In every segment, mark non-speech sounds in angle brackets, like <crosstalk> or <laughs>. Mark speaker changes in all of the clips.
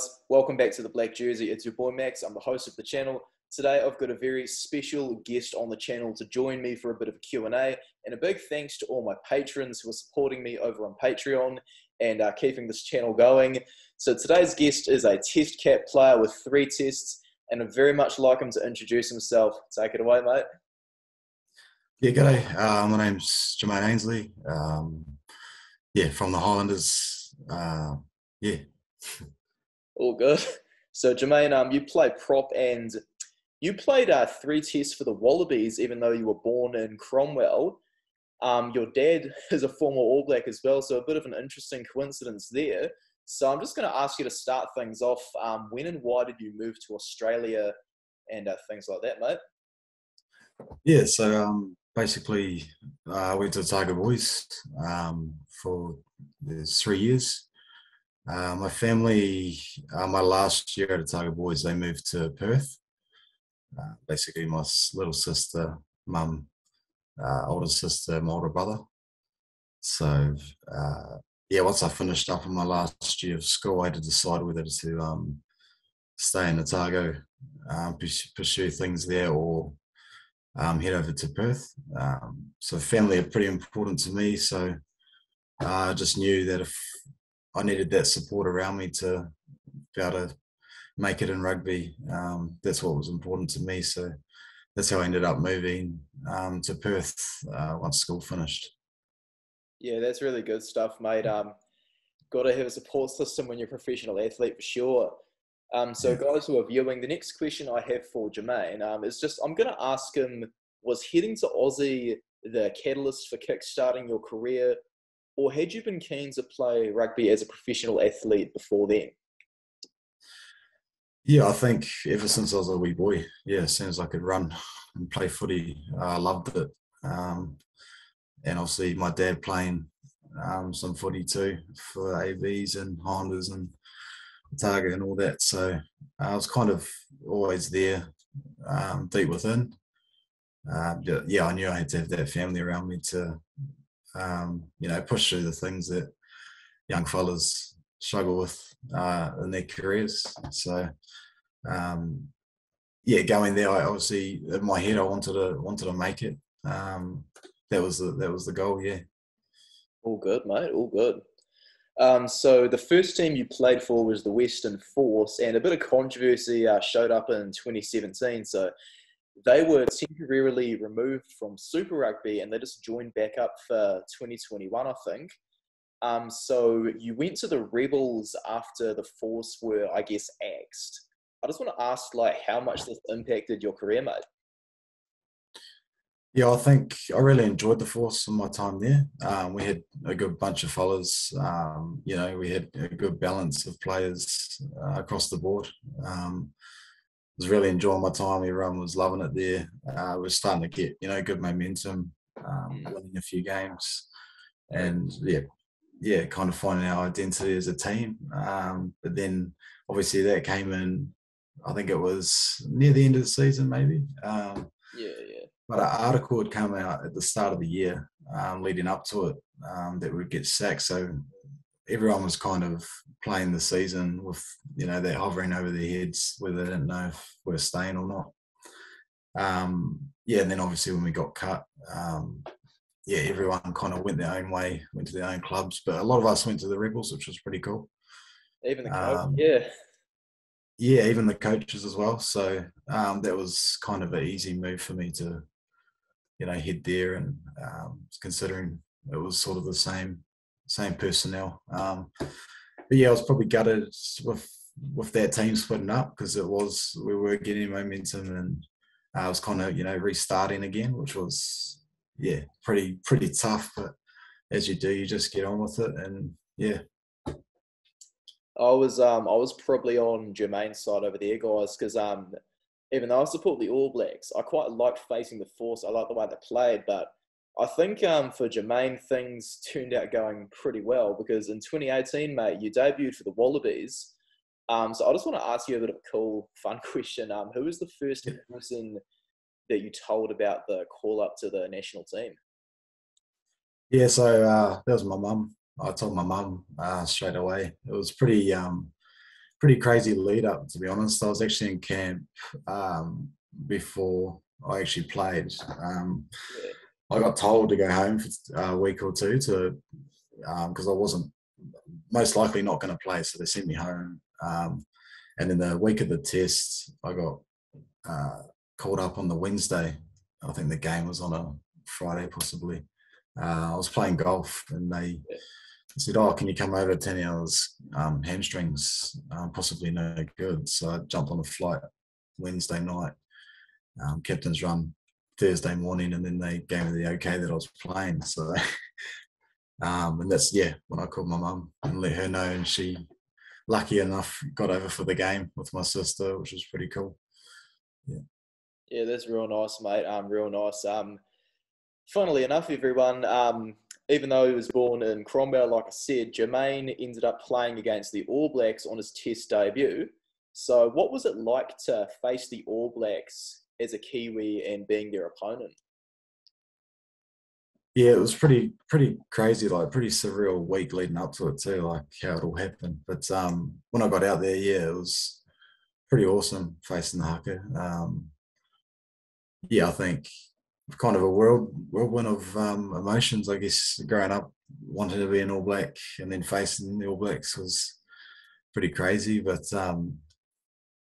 Speaker 1: Guys, welcome back to the Black Jersey. It's your boy Max. I'm the host of the channel. Today I've got a very special guest on the channel to join me for a bit of a Q&A and a big thanks to all my patrons who are supporting me over on Patreon and uh, keeping this channel going. So today's guest is a test cap player with three tests and I'd very much like him to introduce himself. Take it away, mate.
Speaker 2: Yeah, g'day. Uh, my name's Jermaine Ainsley. Um, yeah, from the Highlanders. Uh, yeah. <laughs>
Speaker 1: All good. So Jermaine, um, you play prop and you played uh, three tests for the Wallabies, even though you were born in Cromwell. Um, your dad <laughs> is a former All Black as well, so a bit of an interesting coincidence there. So I'm just going to ask you to start things off. Um, when and why did you move to Australia and uh, things like that, mate?
Speaker 2: Yeah, so um, basically, uh, I went to the Otago Boys um, for three years. Uh, my family, uh, my last year at the Otago Boys, they moved to Perth. Uh, basically, my little sister, mum, uh, older sister, my older brother. So, uh, yeah, once I finished up in my last year of school, I had to decide whether to um, stay in Otago, um, pursue things there, or um, head over to Perth. Um, so family are pretty important to me. So uh, I just knew that if I needed that support around me to be able to make it in rugby, um, that's what was important to me. So that's how I ended up moving um, to Perth uh, once school finished.
Speaker 1: Yeah, that's really good stuff, mate. Um, got to have a support system when you're a professional athlete for sure. Um, so, guys who are viewing, the next question I have for Jermaine um, is just I'm going to ask him was heading to Aussie the catalyst for kickstarting your career, or had you been keen to play rugby as a professional athlete before then?
Speaker 2: Yeah, I think ever since I was a wee boy, yeah, as soon as I could run and play footy, I loved it. Um, and obviously, my dad playing um, some footy too for ABs and Hondas and Otago and all that. So I was kind of always there, um, deep within. Uh, yeah, I knew I had to have that family around me to, um, you know, push through the things that young fellas struggle with uh, in their careers. So, um, yeah, going there, I obviously in my head I wanted to wanted to make it. Um, that was the that was the goal. Yeah.
Speaker 1: All good, mate. All good. Um, so the first team you played for was the Western Force, and a bit of controversy uh, showed up in 2017. So they were temporarily removed from Super Rugby, and they just joined back up for 2021, I think. Um, so you went to the Rebels after the Force were, I guess, axed. I just want to ask, like, how much this impacted your career, mate?
Speaker 2: Yeah, I think I really enjoyed the force in my time there. Um, we had a good bunch of fellas. Um, you know, we had a good balance of players uh, across the board. Um, was really enjoying my time. Everyone was loving it there. Uh, we starting to get you know good momentum, um, mm. winning a few games, and yeah, yeah, kind of finding our identity as a team. Um, but then obviously that came in. I think it was near the end of the season, maybe. Um,
Speaker 1: yeah, yeah
Speaker 2: but an article had come out at the start of the year, um, leading up to it, um, that would get sacked. So everyone was kind of playing the season with you know they're hovering over their heads whether they didn't know if we're staying or not. Um, yeah, and then obviously when we got cut, um, yeah, everyone kind of went their own way, went to their own clubs. But a lot of us went to the Rebels, which was pretty cool.
Speaker 1: Even the coach, um, yeah
Speaker 2: yeah, even the coaches as well. So um, that was kind of an easy move for me to you know head there and um, considering it was sort of the same same personnel. Um, but yeah, I was probably gutted with with that team splitting up because it was we were getting momentum and I was kind of you know restarting again, which was yeah pretty pretty tough. But as you do, you just get on with it and yeah.
Speaker 1: I was um I was probably on Jermaine's side over there, guys, because um even though I support the All Blacks, I quite liked facing the Force. I like the way they played, but I think um, for Jermaine, things turned out going pretty well because in 2018, mate, you debuted for the Wallabies. Um, so I just want to ask you a bit of a cool, fun <laughs> question. Um, who was the first person that you told about the call up to the national team?
Speaker 2: Yeah, so uh, that was my mum. I told my mum uh, straight away. It was pretty um, pretty crazy lead up, to be honest. I was actually in camp um, before I actually played. Um, yeah. I got told to go home for a week or two to because um, I wasn't most likely not going to play, so they sent me home. Um, and then the week of the test, I got uh, called up on the Wednesday. I think the game was on a Friday, possibly. Uh, I was playing golf, and they said, "Oh, can you come over ten hours? Um, hamstrings, um, possibly no good." So I jumped on a flight Wednesday night, um, captain's run Thursday morning, and then they gave me the okay that I was playing. So, <laughs> um, and that's yeah, when I called my mum and let her know, and she, lucky enough, got over for the game with my sister, which was pretty cool. Yeah.
Speaker 1: Yeah, that's real nice, mate. Um, real nice. Um, funnily enough, everyone, um, even though he was born in Cromwell, like I said, Jermaine ended up playing against the All Blacks on his Test debut. So, what was it like to face the All Blacks as a Kiwi and being their opponent?
Speaker 2: Yeah, it was pretty pretty crazy, like pretty surreal week leading up to it too, like how it all happened. But um, when I got out there, yeah, it was pretty awesome facing the haka. Um, yeah, I think kind of a world whirlwind of um, emotions. I guess growing up, wanting to be an All Black and then facing the All Blacks was pretty crazy. But um,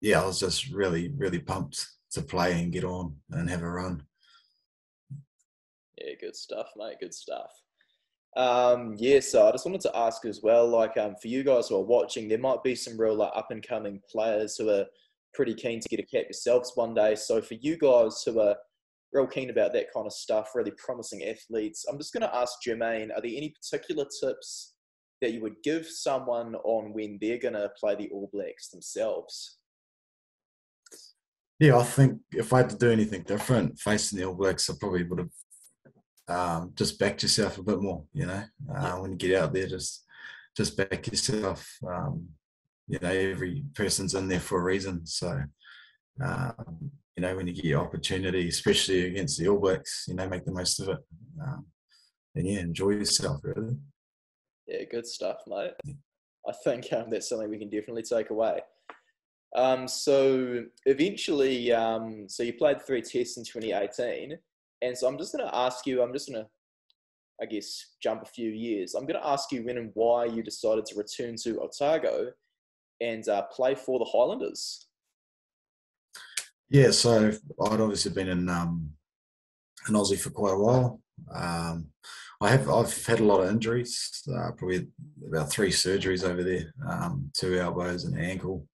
Speaker 2: yeah, I was just really, really pumped to play and get on and have a run.
Speaker 1: Yeah, good stuff, mate. Good stuff. Um, yeah, so I just wanted to ask as well, like um, for you guys who are watching, there might be some real like up and coming players who are pretty keen to get a cap yourselves one day. So for you guys who are real keen about that kind of stuff, really promising athletes. I'm just going to ask Jermaine, are there any particular tips that you would give someone on when they're going to play the All Blacks themselves?
Speaker 2: Yeah, I think if I had to do anything different facing the All Blacks, I probably would have um, just backed yourself a bit more. You know, uh, when you get out there, just just back yourself. Um, you know, every person's in there for a reason. So, um, you know, when you get your opportunity, especially against the All Blacks, you know, make the most of it. Um, and yeah, enjoy yourself, really.
Speaker 1: Yeah, good stuff, mate. I think um, that's something we can definitely take away. Um, so eventually, um, so you played three tests in 2018, and so I'm just going to ask you. I'm just going to, I guess, jump a few years. I'm going to ask you when and why you decided to return to Otago and uh, play for the Highlanders.
Speaker 2: Yeah, so I'd obviously been in um, in Aussie for quite a while. Um, I have I've had a lot of injuries, uh, probably about three surgeries over there, um, two elbows and an ankle,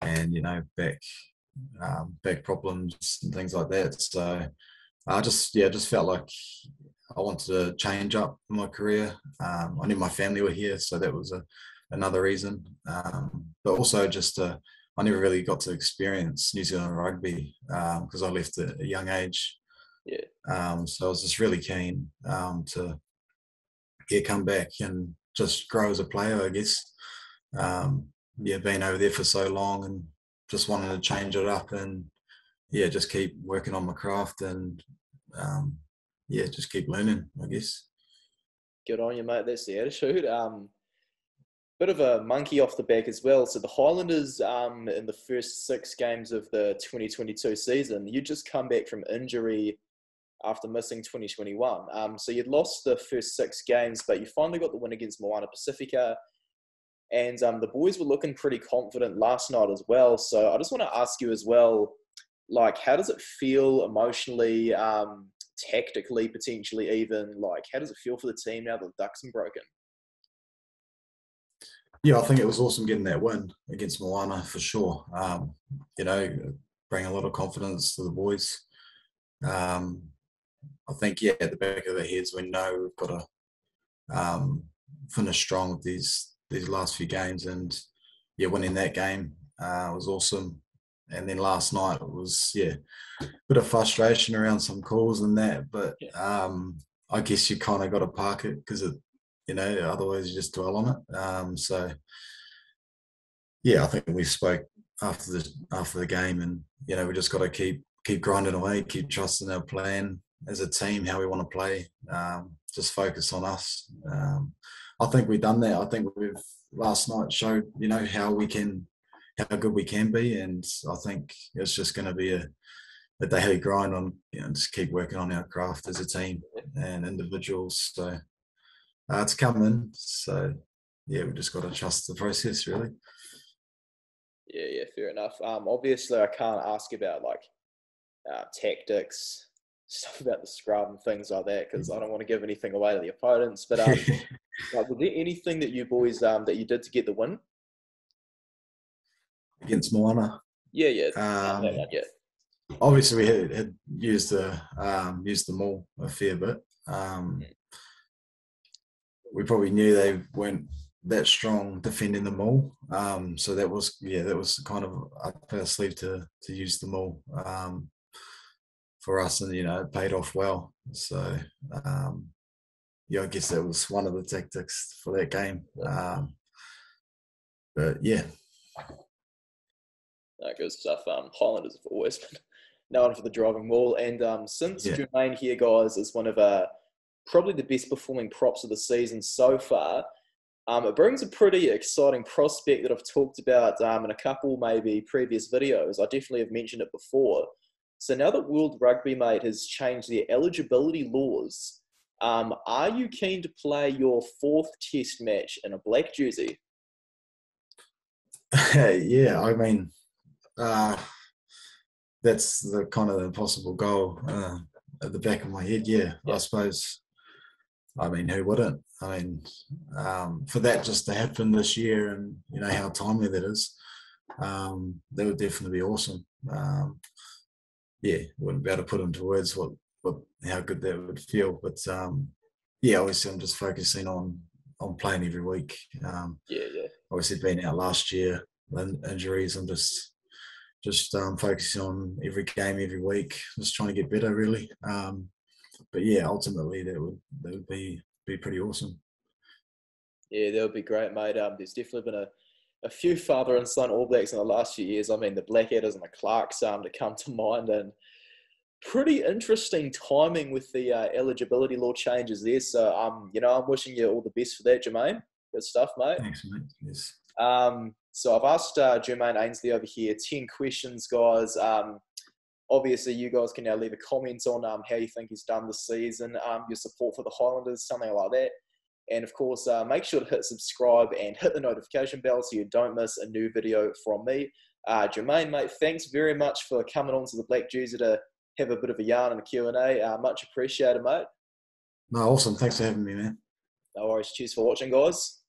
Speaker 2: and you know back um, back problems and things like that. So I just yeah just felt like I wanted to change up my career. Um, I knew my family were here, so that was a, another reason. Um, but also just to I never really got to experience New Zealand rugby because um, I left at a young age.
Speaker 1: Yeah.
Speaker 2: Um, so I was just really keen um, to yeah come back and just grow as a player, I guess. Um, yeah, been over there for so long and just wanted to change it up and yeah, just keep working on my craft and um, yeah, just keep learning, I guess.
Speaker 1: Good on you, mate. That's the attitude. Um, bit of a monkey off the back as well. So the Highlanders, um, in the first six games of the 2022 season, you just come back from injury after missing 2021. Um, so you'd lost the first six games, but you finally got the win against Moana Pacifica. And um, the boys were looking pretty confident last night as well. So I just want to ask you as well, like, how does it feel emotionally, um, tactically, potentially even? Like, how does it feel for the team now that the ducks are broken?
Speaker 2: Yeah, I think it was awesome getting that win against Moana for sure. Um, you know, bring a lot of confidence to the boys. Um, I think yeah, at the back of their heads, we know we've got to um, finish strong with these these last few games, and yeah, winning that game uh, was awesome. and then last night it was yeah, a bit of frustration around some calls and that. But um, I guess you kind of got to park it because it, you know, otherwise you just dwell on it. Um, so yeah, I think we spoke after the after the game, and you know we just got to keep keep grinding away, keep trusting our plan as a team, how we want to play. Um, just focus on us. Um, I think we've done that. I think we've last night showed you know how we can how good we can be, and I think it's just going to be a, a daily grind on you know, just keep working on our craft as a team and individuals. So uh, it's coming. So yeah, we just got to trust the process really.
Speaker 1: Yeah, yeah, fair enough. Um, obviously, I can't ask about like uh, tactics, <laughs> stuff about the scrum and things like that because I don't want to give anything away to the opponents. But um, <laughs> like, was there anything that you boys um, that you did to get the win
Speaker 2: against Moana?
Speaker 1: Yeah, yeah, um, yeah.
Speaker 2: Obviously, we had, had used the um, used the maul a fair bit. Um, mm. We probably knew they weren't that strong defending the maul. Um, so that was yeah, that was kind of up our sleeve to to use the maul um, for us, and you know it paid off well. So um, yeah, I guess that was one of the tactics for that game. Um, but yeah.
Speaker 1: No, good stuff. Um, Highlanders have always <laughs> been known for the driving maul, and um, since yeah. Jermaine here, guys, is one of our probably the best performing props of the season so far. Um, it brings a pretty exciting prospect that I've talked about um, in a couple maybe previous videos. I definitely have mentioned it before. So now that World Rugby, mate, has changed their eligibility laws, um, are you keen to play your fourth test match in a black jersey?
Speaker 2: yeah, I mean, uh, that's the kind of the possible goal uh, at the back of my head. Yeah, yeah, I suppose. I mean, who wouldn't? I mean, um, for that just to happen this year, and you know how timely that is, um, that would definitely be awesome. Um, yeah, wouldn't be able to put into words what what how good that would feel, but um, yeah, obviously I'm just focusing on on playing every week. Um,
Speaker 1: yeah, yeah.
Speaker 2: Obviously, being out last year, injuries, I'm just just um, focusing on every game every week, just trying to get better, really. But yeah, ultimately that would that would be be pretty awesome.
Speaker 1: Yeah, that would be great, mate. Um, there's definitely been a, a few father and son All Blacks in the last few years. I mean, the Blackadders and the Clarks um, to come to mind, and pretty interesting timing with the uh, eligibility law changes there. So, um, you know, I'm wishing you all the best for that, Jermaine. Good stuff, mate.
Speaker 2: Thanks, mate. Yes.
Speaker 1: Um, so I've asked uh, Jermaine Ainsley over here 10 questions, guys. Um, obviously you guys can now leave a comment on um, how you think he's done this season, um, your support for the Highlanders, something like that. And of course, uh, make sure to hit subscribe and hit the notification bell so you don't miss a new video from me. Uh, Jermaine, mate, thanks very much for coming on to the Black Jersey to have a bit of a yarn and a Q&A. Uh, much appreciated, mate.
Speaker 2: No, awesome. Thanks for having me, man.
Speaker 1: No worries. Cheers for watching, guys.